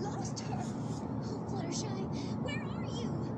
lost her. Oh, Fluttershy, where are you?